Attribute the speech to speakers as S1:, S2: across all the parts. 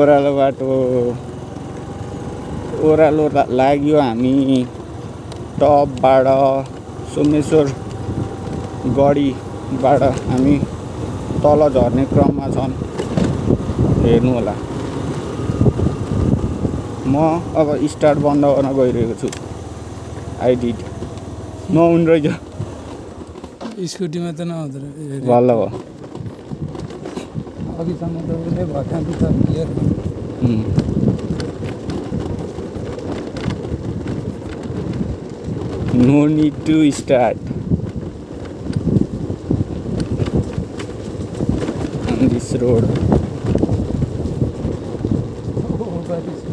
S1: ओह्रालो बाटो ओह्रालो लाग्यो हामी। टपबाट सोमेश्वर गढीबाट हामी तल झर्ने क्रममा छन्। हेर्नु होला। म अब स्टार्ट बन्द गर्न गइरहेको छु। आइडिड नहुने रहेछ।
S2: स्कुटीमा त नहुँदो रहेछ।
S1: बल्ल भयो।
S2: अभी समुद्र में भाषा भी सब
S1: क्लियर है no need to start this road.
S2: Oh,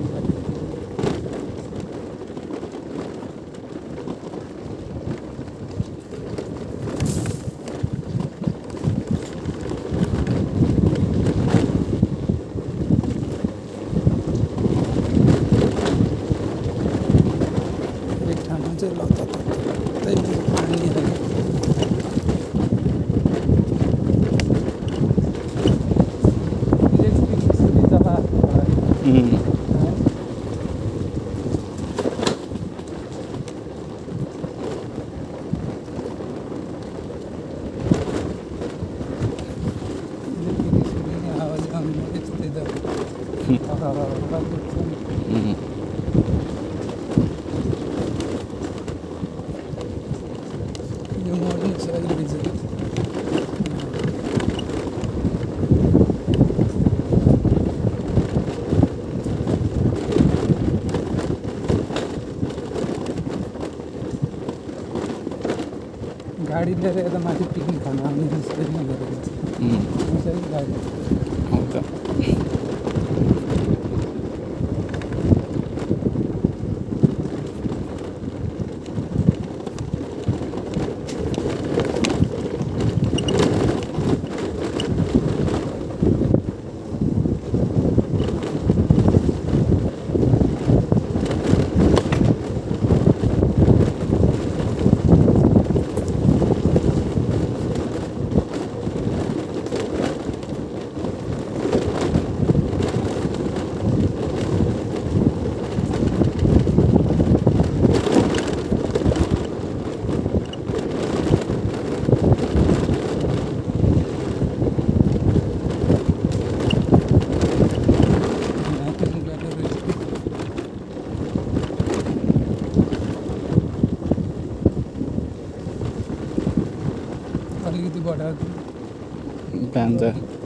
S2: से लाता था
S1: thank
S2: you kindly help Mm-hmm. गाडी लिएर यता माथि पिकनिक खान आउने
S1: and uh,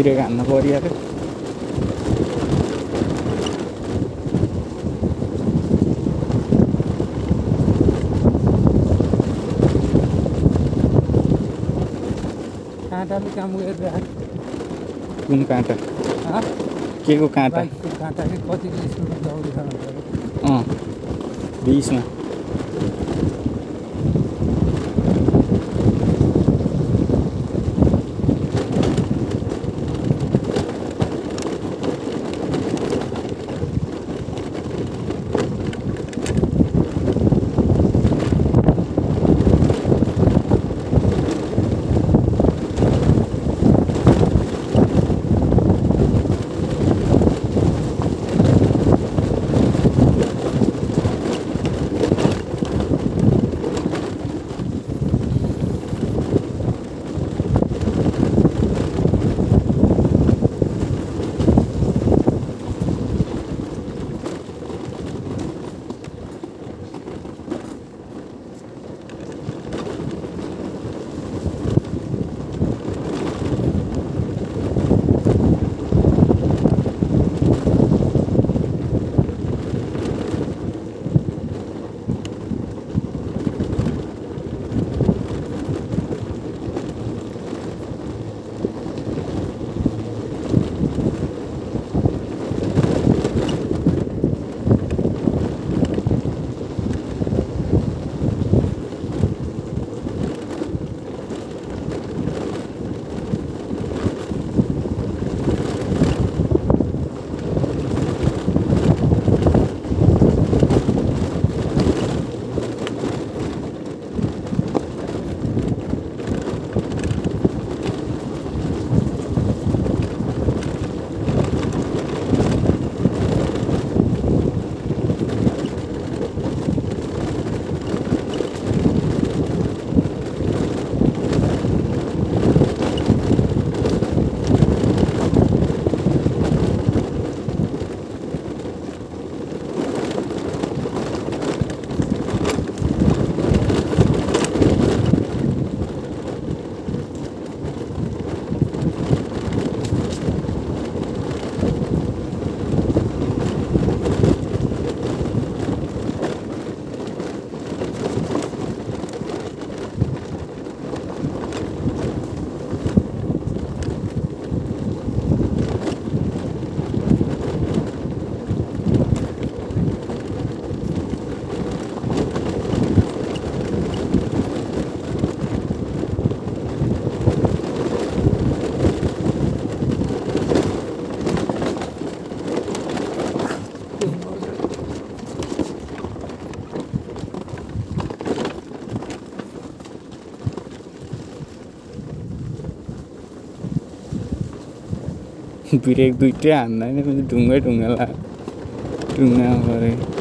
S1: ब्रेक हान्न परिहाल्यो
S2: काँटाले काम गरिरहेको
S1: कुन काँटा? के को काँटा
S2: काँटा कि कतिको
S1: ब्रेक दुइटै हान्दैन पनि ढुङ्गै ढुङ्गा ला ढुङ्गामा पऱ्यो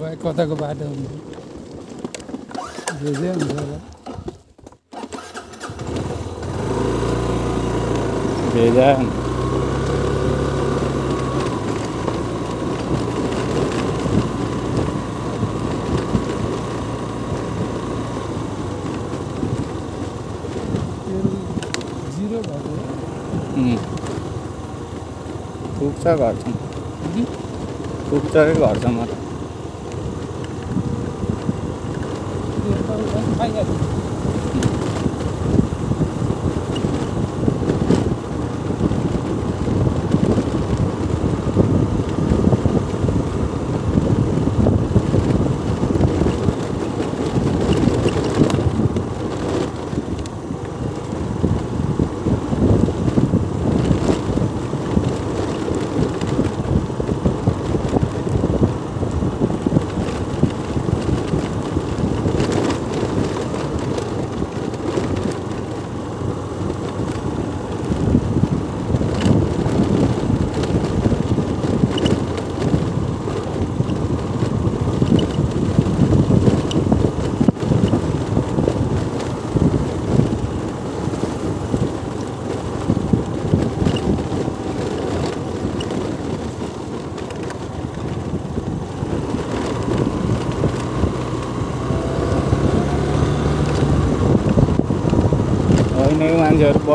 S2: भए कताको बाटो हुन्छ भेजै हुन्छ होला
S1: भेजा
S2: तेल जिरो भएको
S1: पुग्छ घरसम्म पुग्छ है घरसम्म त
S2: तेल त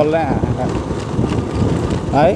S1: con lạ đấy.